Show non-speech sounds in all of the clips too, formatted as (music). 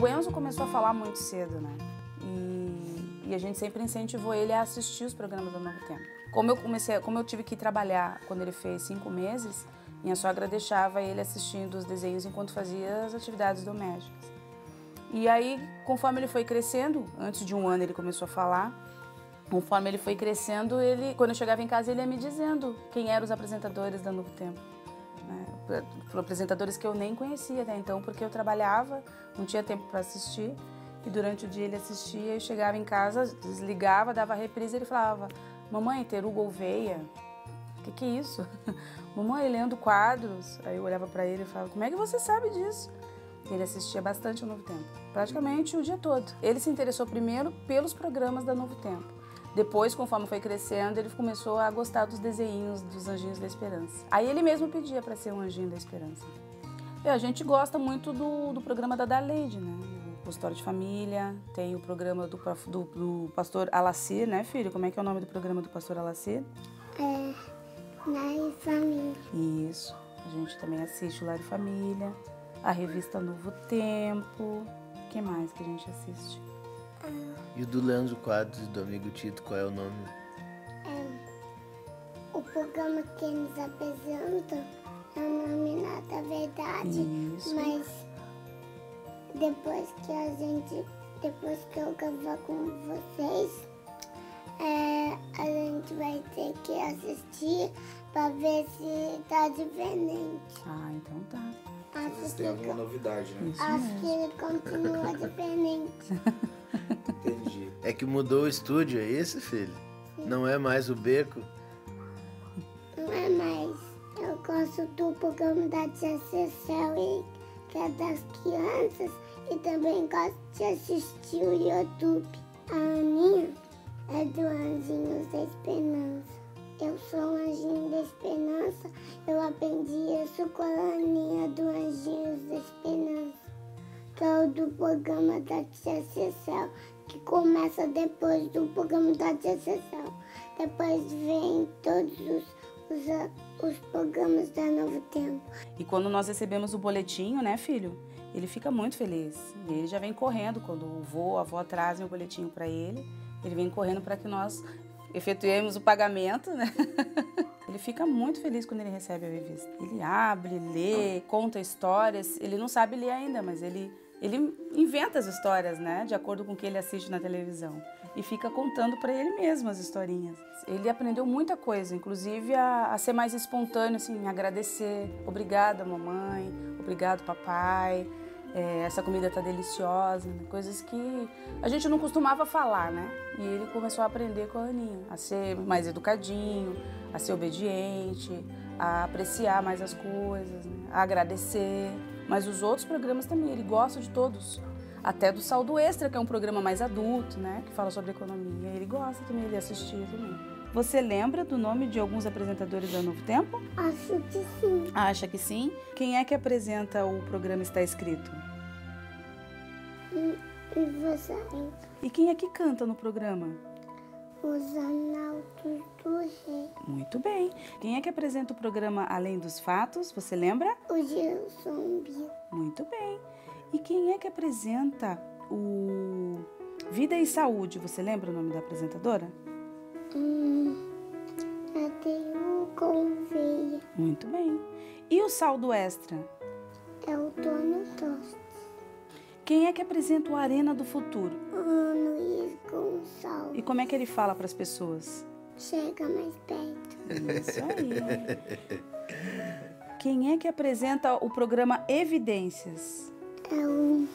O Enzo começou a falar muito cedo, né? E, e a gente sempre incentivou ele a assistir os programas do Novo Tempo. Como eu comecei, como eu tive que trabalhar quando ele fez cinco meses, minha sogra deixava ele assistindo os desenhos enquanto fazia as atividades domésticas. E aí, conforme ele foi crescendo, antes de um ano ele começou a falar, conforme ele foi crescendo, ele, quando eu chegava em casa, ele ia me dizendo quem eram os apresentadores da Novo Tempo. Né? Apresentadores que eu nem conhecia até então, porque eu trabalhava, não tinha tempo para assistir. E durante o dia ele assistia, eu chegava em casa, desligava, dava reprise e ele falava: Mamãe, Teru Gouveia, o que, que é isso? (laughs) Mamãe, lendo quadros. Aí eu olhava para ele e falava: Como é que você sabe disso? Ele assistia bastante o Novo Tempo, praticamente o dia todo. Ele se interessou primeiro pelos programas da Novo Tempo. Depois, conforme foi crescendo, ele começou a gostar dos desenhos dos Anjinhos da Esperança. Aí ele mesmo pedia para ser um Anjinho da Esperança. E a gente gosta muito do, do programa da Daleide, né? O História de Família, tem o programa do, do, do pastor Alacir, né, filho? Como é que é o nome do programa do pastor Alacir? É, Lar e Família. Isso. A gente também assiste o Lar e Família a revista Novo Tempo. O que mais que a gente assiste? E o do Leandro Quadros e do amigo Tito, qual é o nome? É, o programa que eles apresentam é o nome Nada Verdade. Isso. Mas depois que a gente, depois que eu gravar com vocês, é, a gente vai ter que assistir para ver se tá diferente. Ah, então tá. Acho Vocês que, têm alguma novidade, né? Isso acho mesmo. que ele continua diferente. (laughs) (laughs) Entendi. É que mudou o estúdio, é esse, filho? Não é mais o beco? Não é mais. Eu gosto do programa da Tia Cecel, e- que é das crianças, e também gosto de assistir o YouTube. A Aninha é do Anjinhos da Esperança. Eu sou um anjinho da esperança, eu aprendi isso com a Aninha do Anjinhos da Esperança, que é o do programa da Tia Cecel, que começa depois do programa da Tia Cecel. Depois vem todos os, os, os programas da Novo Tempo. E quando nós recebemos o boletinho, né, filho? Ele fica muito feliz. Ele já vem correndo quando o vô, a avó trazem o boletinho para ele. Ele vem correndo para que nós efetuemos o pagamento, né? (laughs) Ele fica muito feliz quando ele recebe a revista. Ele abre, lê, conta histórias. Ele não sabe ler ainda, mas ele ele inventa as histórias, né, de acordo com o que ele assiste na televisão e fica contando para ele mesmo as historinhas. Ele aprendeu muita coisa, inclusive a, a ser mais espontâneo, assim, agradecer. Obrigada, mamãe. Obrigado, papai. É, essa comida tá deliciosa, né? coisas que a gente não costumava falar, né? E ele começou a aprender com a Aninha, a ser mais educadinho, a ser obediente, a apreciar mais as coisas, né? a agradecer. Mas os outros programas também, ele gosta de todos. Até do Saldo Extra, que é um programa mais adulto, né? Que fala sobre economia. Ele gosta também, ele assistia também. Você lembra do nome de alguns apresentadores da Novo Tempo? Acho que sim. Acha que sim? Quem é que apresenta o programa Está Escrito? E, e você? E quem é que canta no programa? Os Arnautos do Rei. Muito bem. Quem é que apresenta o programa Além dos Fatos? Você lembra? O Gilson Bill. Muito bem. E quem é que apresenta o Vida e Saúde? Você lembra o nome da apresentadora? Hum, até o Gouveia. Muito bem. E o Saldo Extra? É o Dono Tosta. Quem é que apresenta o Arena do Futuro? O Luiz Gonçalves. E como é que ele fala para as pessoas? Chega mais perto. Isso aí. Quem é que apresenta o programa Evidências? É o,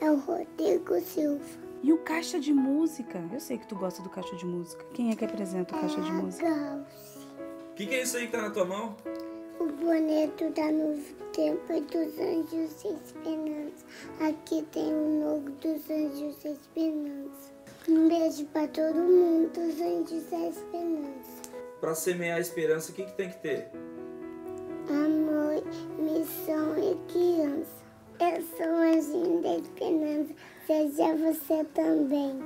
é o Rodrigo Silva. E o Caixa de Música? Eu sei que tu gosta do Caixa de Música. Quem é que apresenta o Caixa de É a Música? O que, que é isso aí que tá na tua mão? O boneto da Novo Tempo e dos Anjos Esperança. Aqui tem o logo dos Anjos Esperança. Um beijo para todo mundo Anjos da Esperança. Pra semear a esperança, o que, que tem que ter? Amor, missão e criança. Eu sou um anjinho da esperança. Seja você também.